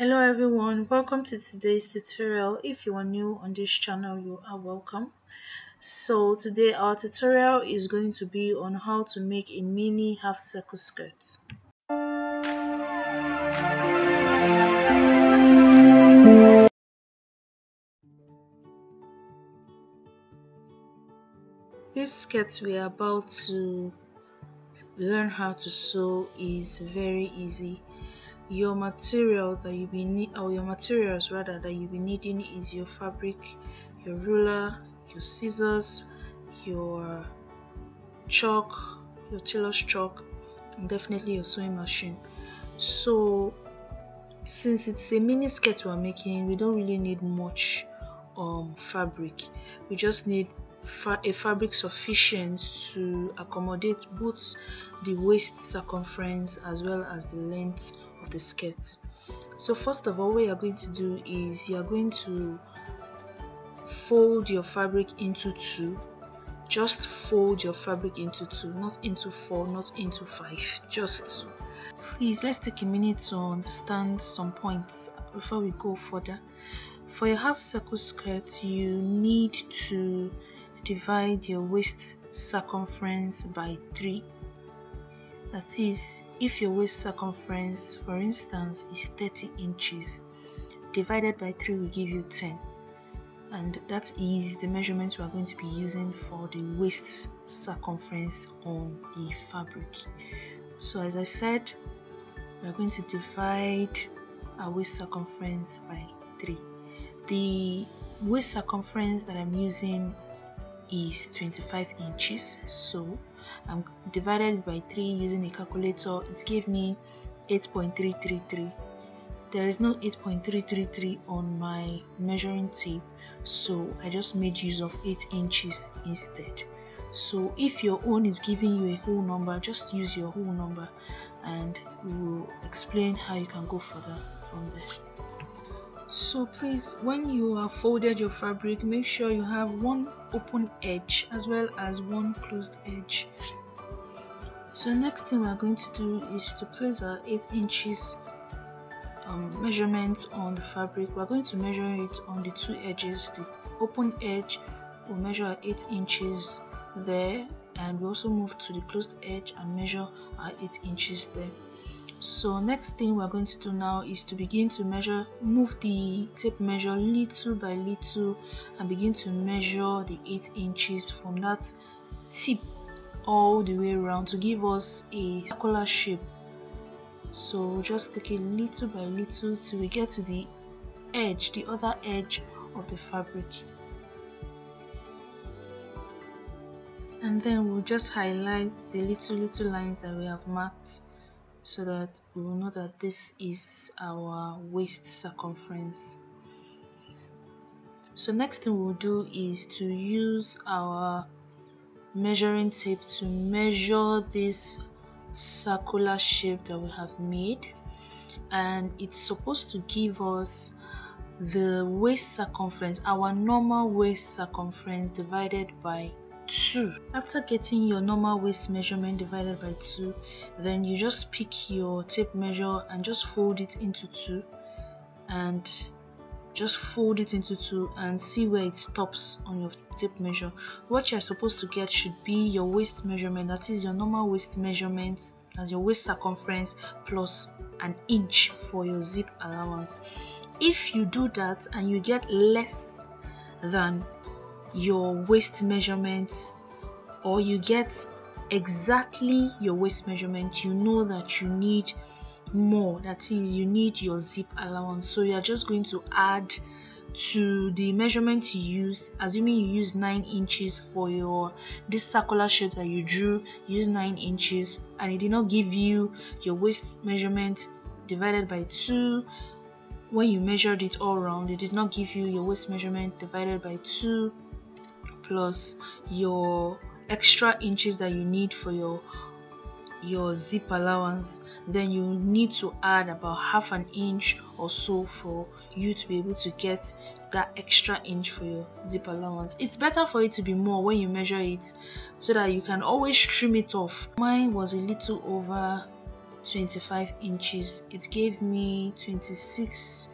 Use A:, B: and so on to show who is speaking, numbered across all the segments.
A: Hello everyone, welcome to today's tutorial. If you are new on this channel, you are welcome. So today our tutorial is going to be on how to make a mini half circle skirt. This skirt we are about to learn how to sew is very easy your material that you be need or your materials rather that you be needing is your fabric your ruler your scissors your chalk your tailor's chalk and definitely your sewing machine. So since it's a mini skirt we're making we don't really need much um fabric. We just need fa a fabric sufficient to accommodate both the waist circumference as well as the length of the skirt. So first of all what you're going to do is you're going to fold your fabric into two. Just fold your fabric into two not into four not into five just two. Please let's take a minute to understand some points before we go further. For your half circle skirt you need to divide your waist circumference by 3 that is if your waist circumference for instance is 30 inches divided by 3 will give you 10 and that is the measurement we are going to be using for the waist circumference on the fabric. So as I said we are going to divide our waist circumference by 3 the waist circumference that I'm using is 25 inches. So I'm divided by 3 using a calculator. It gave me 8.333 there is no 8.333 on my measuring tape. So I just made use of 8 inches instead. So if your own is giving you a whole number just use your whole number and we will explain how you can go further from there so please when you have folded your fabric make sure you have one open edge as well as one closed edge. So next thing we're going to do is to place our 8 inches um, measurement on the fabric. We're going to measure it on the two edges the open edge will measure 8 inches there and we also move to the closed edge and measure our 8 inches there so next thing we're going to do now is to begin to measure move the tape measure little by little and begin to measure the 8 inches from that tip all the way around to give us a circular shape. So just take it little by little till we get to the edge the other edge of the fabric. And then we'll just highlight the little little lines that we have marked so that we will know that this is our waist circumference. So next thing we'll do is to use our measuring tape to measure this circular shape that we have made. And it's supposed to give us the waist circumference our normal waist circumference divided by 2 after getting your normal waist measurement divided by 2 then you just pick your tape measure and just fold it into 2 and just fold it into two and see where it stops on your tape measure. What you're supposed to get should be your waist measurement that is your normal waist measurement as your waist circumference plus an inch for your zip allowance. If you do that and you get less than your waist measurement or you get exactly your waist measurement you know that you need more. That is you need your zip allowance. So you are just going to add to the measurement you used assuming you use 9 inches for your this circular shape that you drew use 9 inches and it did not give you your waist measurement divided by 2 when you measured it all around it did not give you your waist measurement divided by 2 plus your extra inches that you need for your your zip allowance then you need to add about half an inch or so for you to be able to get that extra inch for your zip allowance. It's better for it to be more when you measure it so that you can always trim it off. Mine was a little over 25 inches. It gave me 26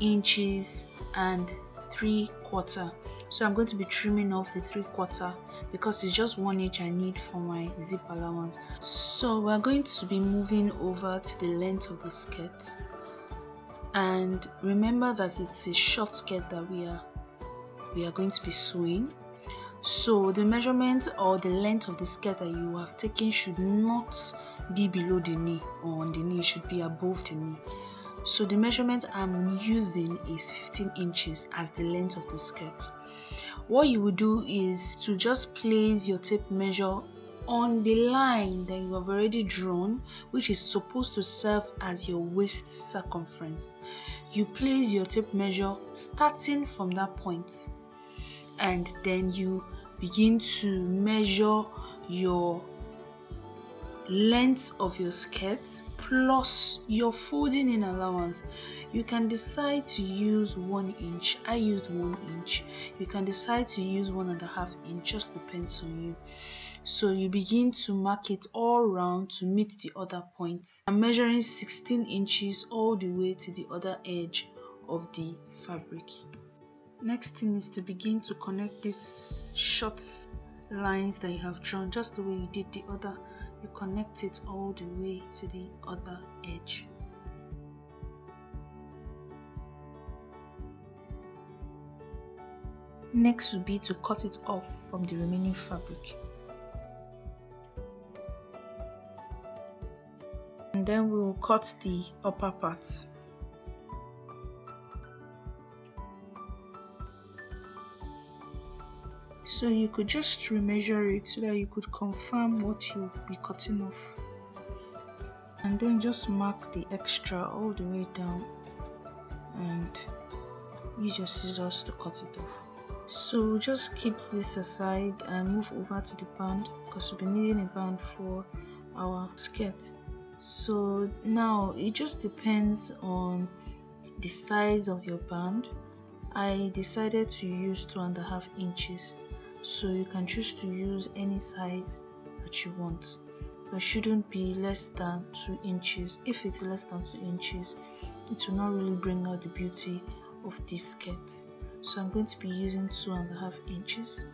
A: inches and 3 quarter. So i'm going to be trimming off the 3 quarter because it's just one inch i need for my zip allowance. So we're going to be moving over to the length of the skirt. And remember that it's a short skirt that we are we are going to be sewing. So the measurement or the length of the skirt that you have taken should not be below the knee or on the knee. Should be above the knee so the measurement i'm using is 15 inches as the length of the skirt. What you will do is to just place your tape measure on the line that you have already drawn which is supposed to serve as your waist circumference. You place your tape measure starting from that point and then you begin to measure your length of your skirt plus your folding in allowance. You can decide to use one inch. I used one inch. You can decide to use one and a half inch just depends on you. So you begin to mark it all round to meet the other point i'm measuring 16 inches all the way to the other edge of the fabric. Next thing is to begin to connect these short lines that you have drawn just the way you did the other you connect it all the way to the other edge. Next would be to cut it off from the remaining fabric. And then we'll cut the upper parts so you could just remeasure it so that you could confirm what you'll be cutting off. And then just mark the extra all the way down and use your scissors to cut it off. So just keep this aside and move over to the band because we'll be needing a band for our skirt so now it just depends on the size of your band. I decided to use two and a half inches so you can choose to use any size that you want. But shouldn't be less than 2 inches. If it's less than 2 inches it will not really bring out the beauty of this skirt so I'm going to be using two and a half inches.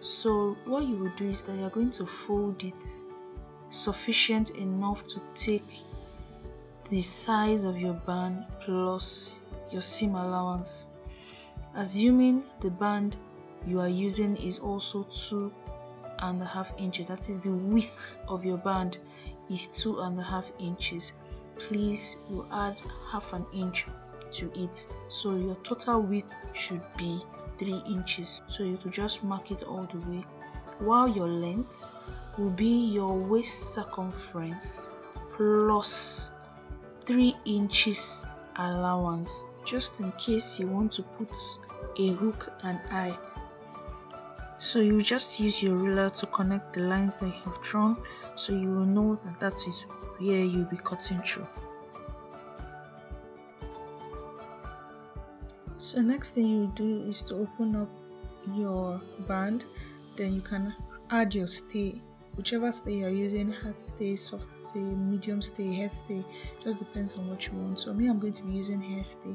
A: So what you will do is that you're going to fold it sufficient enough to take the size of your band plus your seam allowance. Assuming the band you are using is also two and a half inches. That is the width of your band is two and a half inches. Please you add half an inch to it. So your total width should be three inches. So you could just mark it all the way. While your length will be your waist circumference plus three inches allowance just in case you want to put a hook and eye so you just use your ruler to connect the lines that you have drawn so you will know that that is where you'll be cutting through. So next thing you do is to open up your band then you can add your stay. Whichever stay you're using hard stay soft stay medium stay hair stay just depends on what you want. So me i'm going to be using hair stay.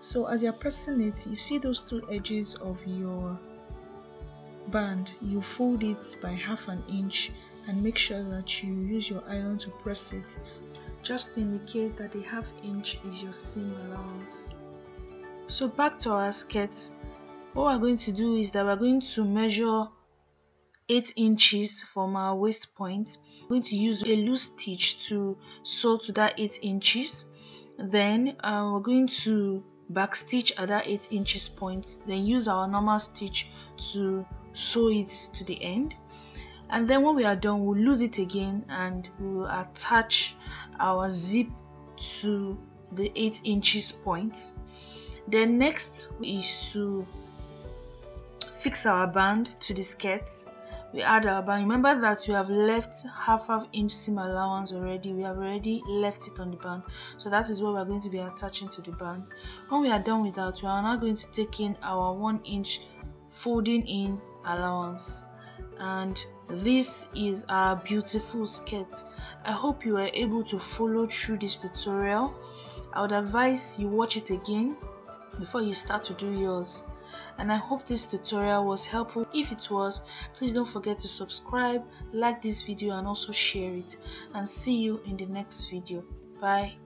A: So as you're pressing it you see those two edges of your band you fold it by half an inch and make sure that you use your iron to press it. Just indicate that the half inch is your seam allowance. So back to our skirt what we're going to do is that we're going to measure 8 inches from our waist point. We're going to use a loose stitch to sew to that 8 inches. Then uh, we're going to back stitch at that 8 inches point. Then use our normal stitch to sew it to the end. And then when we are done we'll lose it again and we'll attach our zip to the 8 inches point. Then next is to fix our band to the skirt. We add our band. Remember that we have left half of inch seam allowance already. We have already left it on the band. So that is what we're going to be attaching to the band. When we are done with that we are now going to take in our one inch folding in allowance. And this is our beautiful skirt. I hope you were able to follow through this tutorial. I would advise you watch it again before you start to do yours. And i hope this tutorial was helpful. If it was please don't forget to subscribe like this video and also share it. And see you in the next video. Bye